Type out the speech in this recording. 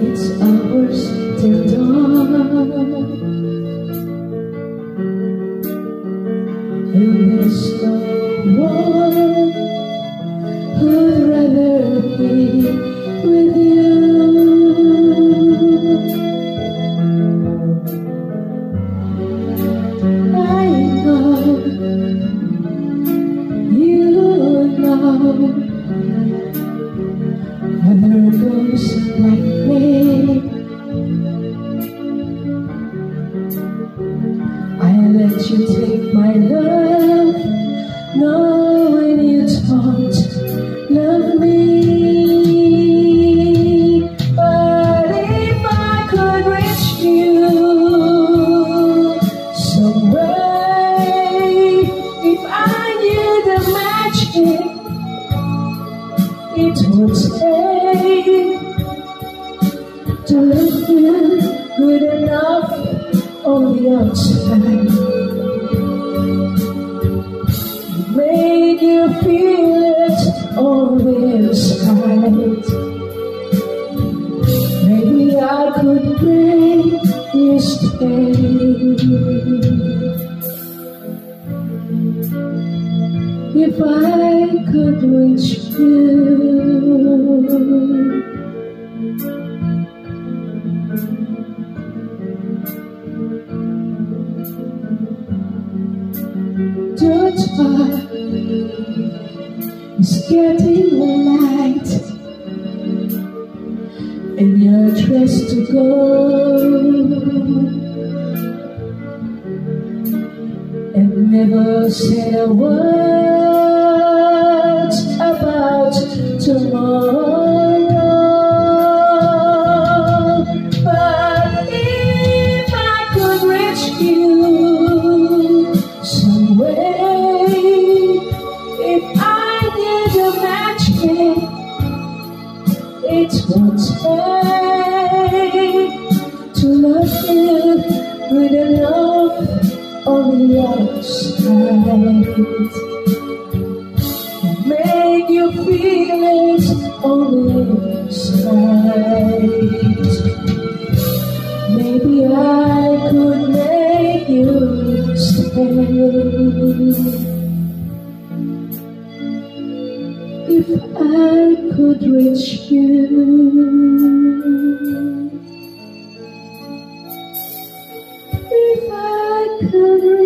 It's hours till dawn. And there's no one who'd rather be with you. I know you know it would take to look you good enough on the outside. Make you feel it on the inside. Maybe I could make you stay. If I could reach you, don't. It's getting light, and you're dressed to go. and never said a word take to love you good enough on the outside. Make you feel it on the inside. if I could reach you. If I could